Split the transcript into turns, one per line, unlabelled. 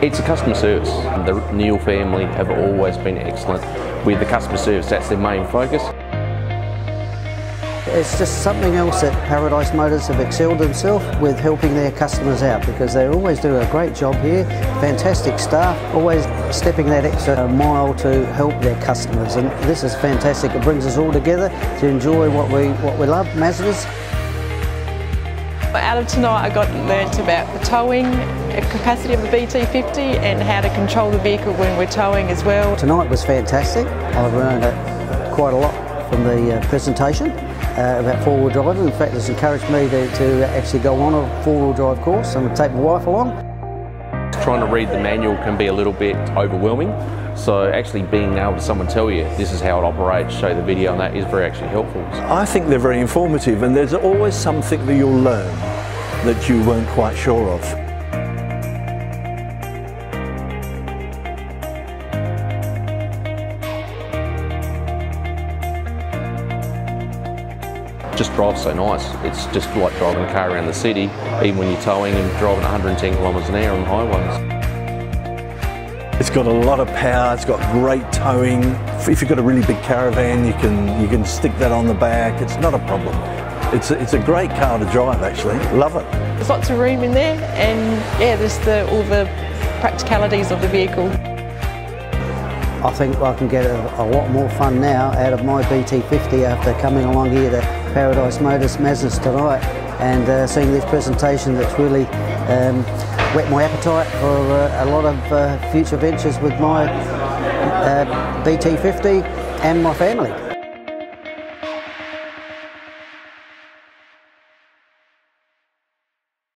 It's a customer service. The Neil family have always been excellent with the customer service. That's their main focus.
It's just something else that Paradise Motors have excelled themselves with helping their customers out because they always do a great job here. Fantastic staff, always stepping that extra mile to help their customers and this is fantastic. It brings us all together to enjoy what we, what we love, Mazdas.
Out of tonight I got learnt about the towing capacity of the BT50 and how to control the vehicle when we're towing as well.
Tonight was fantastic. I've learned quite a lot from the uh, presentation uh, about four-wheel driving. In fact, it's encouraged me to, to actually go on a four-wheel drive course and take my wife along.
Trying to read the manual can be a little bit overwhelming, so actually being able to someone tell you this is how it operates, show the video and that is very actually helpful.
I think they're very informative and there's always something that you'll learn that you weren't quite sure of.
Just drives so nice. It's just like driving a car around the city, even when you're towing and driving 110 kilometres an hour on highways.
It's got a lot of power, it's got great towing. If you've got a really big caravan, you can, you can stick that on the back. It's not a problem. It's a, it's a great car to drive actually, love it.
There's lots of room in there and yeah, there's the, all the practicalities of the vehicle.
I think I can get a, a, lot more fun now out of my BT50 after coming along here to Paradise Motors Mazdas tonight and uh, seeing this presentation that's really um, whet my appetite for uh, a lot of uh, future ventures with my uh, BT50 and my family.